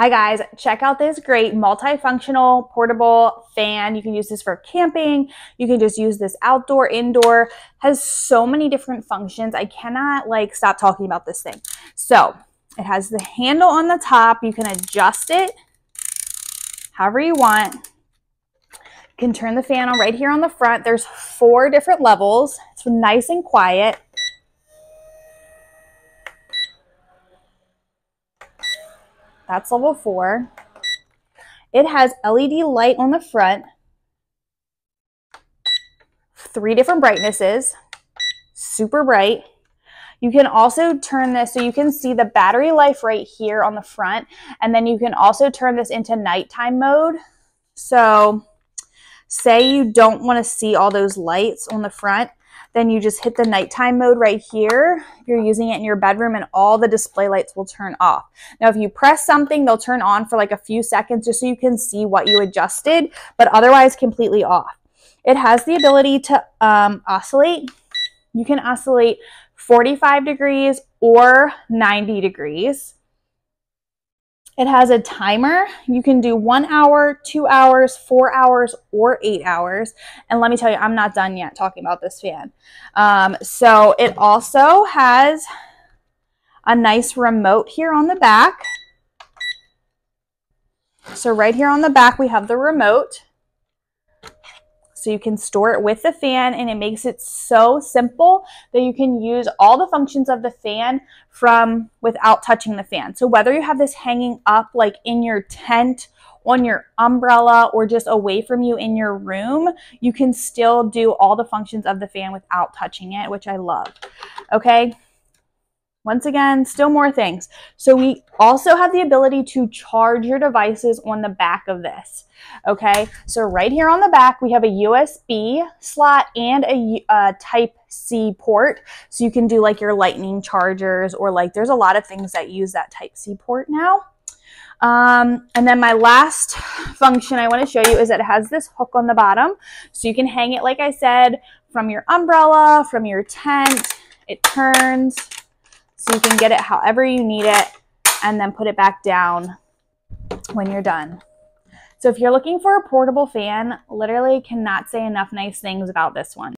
Hi guys, check out this great multifunctional portable fan. You can use this for camping. You can just use this outdoor, indoor. Has so many different functions. I cannot like stop talking about this thing. So it has the handle on the top. You can adjust it however you want. You can turn the fan on right here on the front. There's four different levels. It's nice and quiet. That's level four. It has LED light on the front, three different brightnesses, super bright. You can also turn this so you can see the battery life right here on the front. And then you can also turn this into nighttime mode. So say you don't want to see all those lights on the front, then you just hit the nighttime mode right here. If you're using it in your bedroom and all the display lights will turn off. Now, if you press something, they'll turn on for like a few seconds just so you can see what you adjusted, but otherwise completely off. It has the ability to um, oscillate. You can oscillate 45 degrees or 90 degrees. It has a timer. You can do one hour, two hours, four hours, or eight hours. And let me tell you, I'm not done yet talking about this fan. Um, so it also has a nice remote here on the back. So right here on the back, we have the remote. So you can store it with the fan and it makes it so simple that you can use all the functions of the fan from without touching the fan. So whether you have this hanging up like in your tent, on your umbrella, or just away from you in your room, you can still do all the functions of the fan without touching it, which I love. Okay. Once again, still more things. So we also have the ability to charge your devices on the back of this. Okay, so right here on the back, we have a USB slot and a, a type C port. So you can do like your lightning chargers or like there's a lot of things that use that type C port now. Um, and then my last function I want to show you is that it has this hook on the bottom. So you can hang it, like I said, from your umbrella, from your tent. It turns so you can get it however you need it and then put it back down when you're done. So if you're looking for a portable fan, literally cannot say enough nice things about this one.